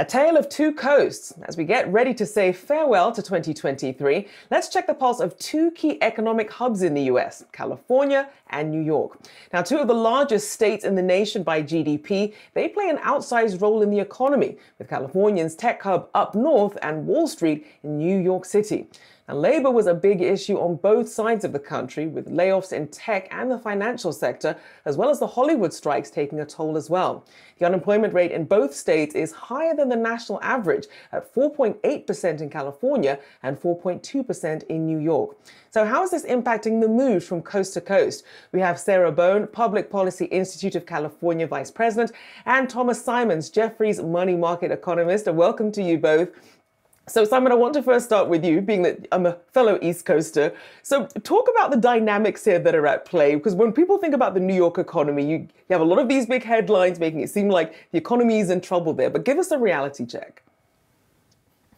A tale of two coasts. As we get ready to say farewell to 2023, let's check the pulse of two key economic hubs in the US, California and New York. Now, two of the largest states in the nation by GDP, they play an outsized role in the economy, with California's tech hub up north and Wall Street in New York City. And labor was a big issue on both sides of the country, with layoffs in tech and the financial sector, as well as the Hollywood strikes taking a toll as well. The unemployment rate in both states is higher than the national average at 4.8% in California and 4.2% in New York. So, how is this impacting the move from coast to coast? We have Sarah Bohn, Public Policy Institute of California Vice President, and Thomas Simons, Jefferies money market economist. And welcome to you both. So, Simon, I want to first start with you, being that I'm a fellow East Coaster. So, talk about the dynamics here that are at play. Because when people think about the New York economy, you, you have a lot of these big headlines making it seem like the economy is in trouble there. But give us a reality check.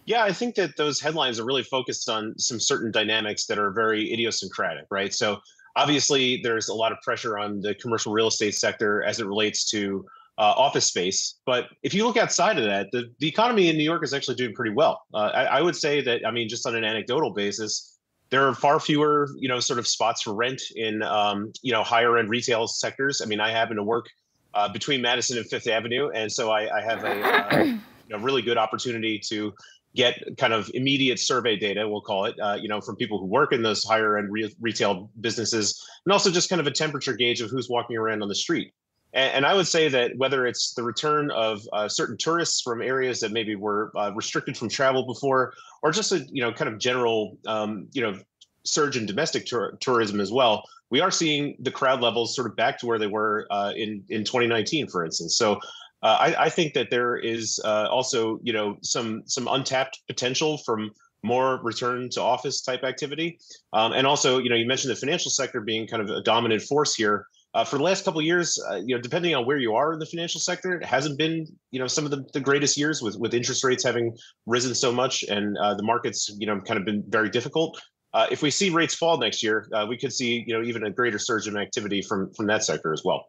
Yeah, I think that those headlines are really focused on some certain dynamics that are very idiosyncratic, right? So, obviously, there's a lot of pressure on the commercial real estate sector as it relates to uh, office space. But if you look outside of that, the, the economy in New York is actually doing pretty well. Uh, I, I, would say that, I mean, just on an anecdotal basis, there are far fewer, you know, sort of spots for rent in, um, you know, higher end retail sectors. I mean, I happen to work uh, between Madison and Fifth Avenue, and so I, I have a, a, really good opportunity to get kind of immediate survey data, we'll call it, uh, you know, from people who work in those higher end re- retail businesses, and also just kind of a temperature gauge of who's walking around on the street. And, and I would say that whether it's the return of uh, certain tourists from areas that maybe were uh, restricted from travel before, or just a you know kind of general um, you know surge in domestic tur- tourism as well, we are seeing the crowd levels sort of back to where they were uh, in in 2019, for instance. So. Uh, I, I, think that there is uh, also, you know, some some untapped potential from more return to office type activity, um, and also, you know, you mentioned the financial sector being kind of a dominant force here. Uh, for the last couple of years, uh, you know, depending on where you are in the financial sector, it hasn't been, you know, some of the, the greatest years with with interest rates having risen so much and uh, the markets, you know, kind of been very difficult. Uh, if we see rates fall next year, uh, we could see, you know, even a greater surge in activity from from that sector as well.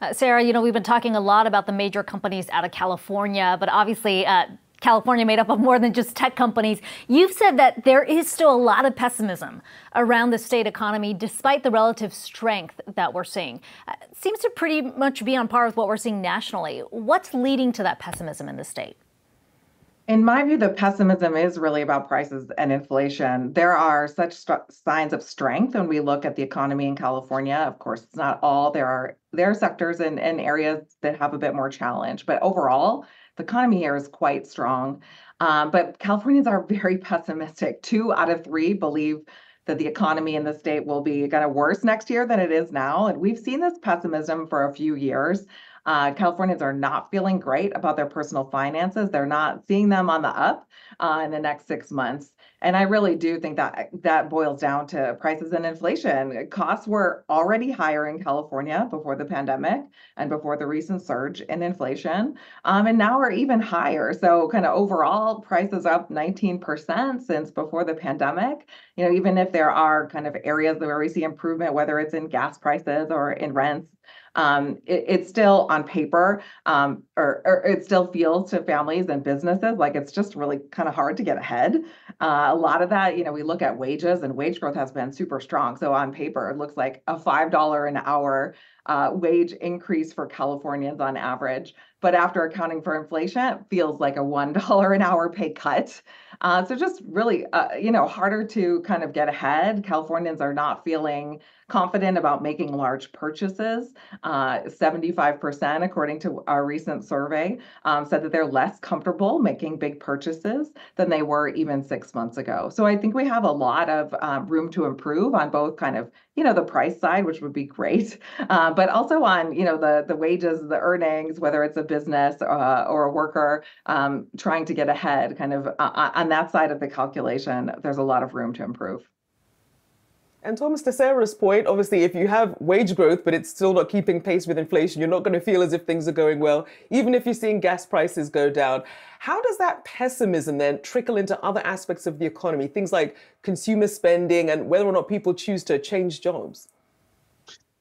Uh, Sarah, you know, we've been talking a lot about the major companies out of California, but obviously California made up of more than just tech companies. You've said that there is still a lot of pessimism around the state economy despite the relative strength that we're seeing. Uh, seems to pretty much be on par with what we're seeing nationally. What's leading to that pessimism in the state? In my view, the pessimism is really about prices and inflation. There are such signs of strength when we look at the economy in California. Of course, it's not all. There are there are sectors and, and areas that have a bit more challenge, but overall, the economy here is quite strong. Um, but Californians are very pessimistic. Two out of three believe that the economy in the state will be kind of worse next year than it is now. And we've seen this pessimism for a few years. Uh, Californians are not feeling great about their personal finances. They're not seeing them on the up uh, in the next six months. And I really do think that that boils down to prices and inflation. Costs were already higher in California before the pandemic and before the recent surge in inflation, um, and now are even higher. So, kind of overall, prices up 19% since before the pandemic. You know, even if there are kind of areas where we see improvement, whether it's in gas prices or in rents, um, it, it's still on paper um, or, or, it still feels to families and businesses like it's just really kind of hard to get ahead. Uh, a lot of that, you know, we look at wages and wage growth has been super strong. So on paper, it looks like a $5 an hour uh, wage increase for Californians on average. But after accounting for inflation, it feels like a $1 an hour pay cut. Uh, so just really, uh, you know, harder to kind of get ahead. Californians are not feeling confident about making large purchases. Uh, 75%, according to our recent survey, um, said that they're less comfortable making big purchases than they were even six months ago. So I think we have a lot of um, room to improve on both kind of, you know, the price side, which would be great, uh, but also on, you know, the, the wages, the earnings, whether it's a business uh, or a worker um, trying to get ahead kind of uh, uh, on that side of the calculation, there's a lot of room to improve. And Thomas, to Sarah's point, obviously, if you have wage growth, but it's still not keeping pace with inflation, you're not going to feel as if things are going well, even if you're seeing gas prices go down. How does that pessimism then trickle into other aspects of the economy, things like consumer spending and whether or not people choose to change jobs?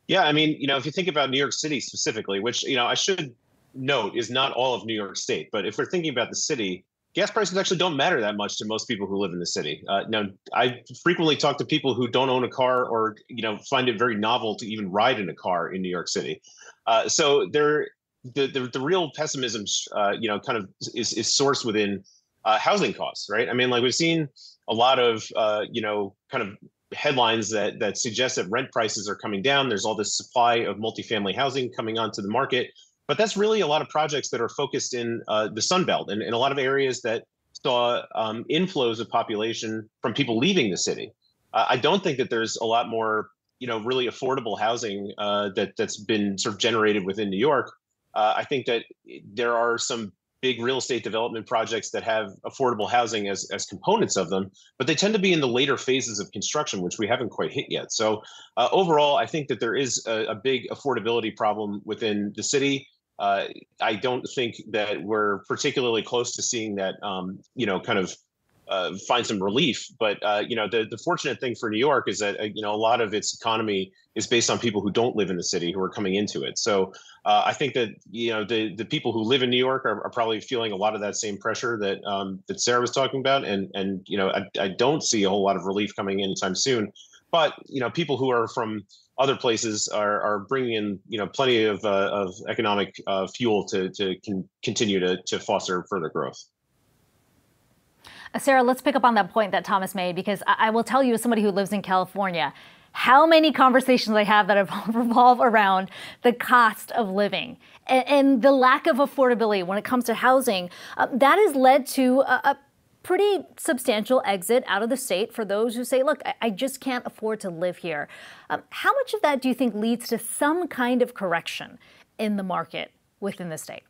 Yeah, I mean, you know, if you think about New York City specifically, which, you know, I should note is not all of New York State. But if we're thinking about the city, gas prices actually don't matter that much to most people who live in the city. Uh, now, I frequently talk to people who don't own a car or you know find it very novel to even ride in a car in New York City. Uh, so there, the, the the real pessimism, uh, you know, kind of is is sourced within uh, housing costs, right? I mean, like we've seen a lot of uh, you know kind of headlines that that suggest that rent prices are coming down. There's all this supply of multifamily housing coming onto the market but that's really a lot of projects that are focused in uh, the Sun Belt and in a lot of areas that saw um, inflows of population from people leaving the city. Uh, I don't think that there's a lot more, you know, really affordable housing uh, that that's been sort of generated within New York. Uh, I think that there are some big real estate development projects that have affordable housing as, as components of them, but they tend to be in the later phases of construction, which we haven't quite hit yet. So uh, overall, I think that there is a, a big affordability problem within the city uh, I don't think that we're particularly close to seeing that, um, you know, kind of uh, find some relief. But uh, you know, the the fortunate thing for New York is that uh, you know a lot of its economy is based on people who don't live in the city who are coming into it. So uh, I think that you know the the people who live in New York are, are probably feeling a lot of that same pressure that um, that Sarah was talking about, and and you know I, I don't see a whole lot of relief coming anytime soon. But you know, people who are from other places are, are bringing in you know plenty of, uh, of economic uh, fuel to, to con- continue to, to foster further growth. Uh, Sarah, let's pick up on that point that Thomas made because I, I will tell you, as somebody who lives in California, how many conversations I have that revolve around the cost of living and, and the lack of affordability when it comes to housing. Uh, that has led to a, a pretty substantial exit out of the state for those who say, look, I, just can't afford to live here. Um, how much of that do you think leads to some kind of correction in the market within the state?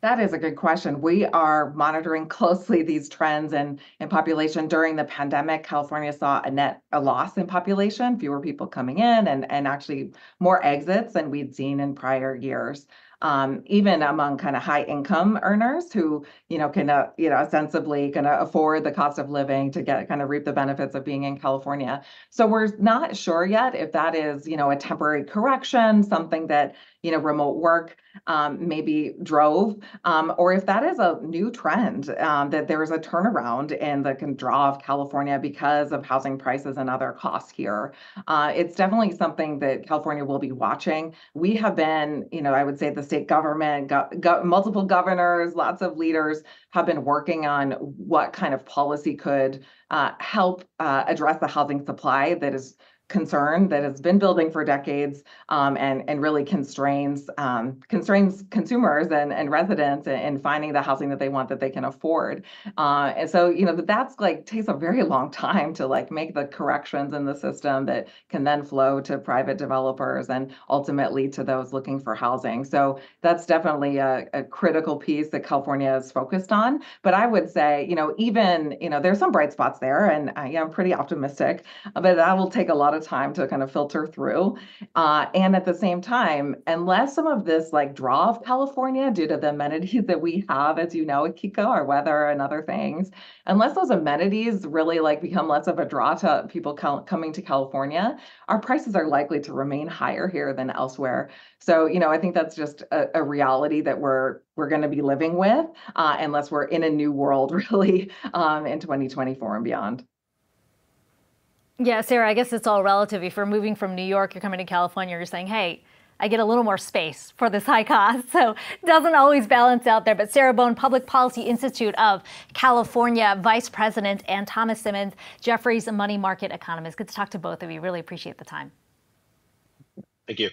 That is a good question. We are monitoring closely these trends in, in population. During the pandemic, California saw a net a loss in population, fewer people coming in and, and actually more exits than we'd seen in prior years um, even among kind of high income earners who you know can uh, you know ostensibly can afford the cost of living to get kind of reap the benefits of being in California. So we're not sure yet if that is you know a temporary correction, something that you know remote work um, maybe drove, um, or if that is a new trend um, that there is a turnaround in the draw of California because of housing prices and other costs here. Uh, it's definitely something that California will be watching. We have been, you know, I would say the state government, go, go, multiple governors, lots of leaders have been working on what kind of policy could uh, help uh, address the housing supply that is concern that has been building for decades um, and, and really constrains um, constrains consumers and, and residents in, finding the housing that they want that they can afford. Uh, and so, you know, that's like takes a very long time to like make the corrections in the system that can then flow to private developers and ultimately to those looking for housing. So that's definitely a, a critical piece that California is focused on. But I would say, you know, even, you know, there's some bright spots there and I am pretty optimistic, but that will take a lot of of time to kind of filter through. Uh, and at the same time, unless some of this like draw of California due to the amenities that we have, as you know, at Kiko, our weather and other things, unless those amenities really like become less of a draw to people coming to California, our prices are likely to remain higher here than elsewhere. So, you know, I think that's just a, a reality that we're we're going to be living with, uh, unless we're in a new world, really, um, in 2024 and beyond. Yeah, Sarah, I guess it's all relative. If you're moving from New York, you're coming to California, you're saying, hey, I get a little more space for this high cost. So it doesn't always balance out there. But Sarah Bohn, Public Policy Institute of California Vice President, and Thomas Simons, Jefferies money market economist. Good to talk to both of you. Really appreciate the time. Thank you.